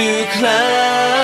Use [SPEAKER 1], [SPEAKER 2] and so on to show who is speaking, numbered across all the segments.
[SPEAKER 1] to climb.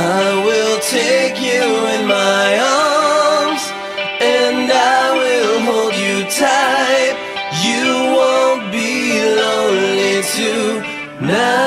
[SPEAKER 1] I will take you in my arms and I will hold you tight. You won't be lonely tonight.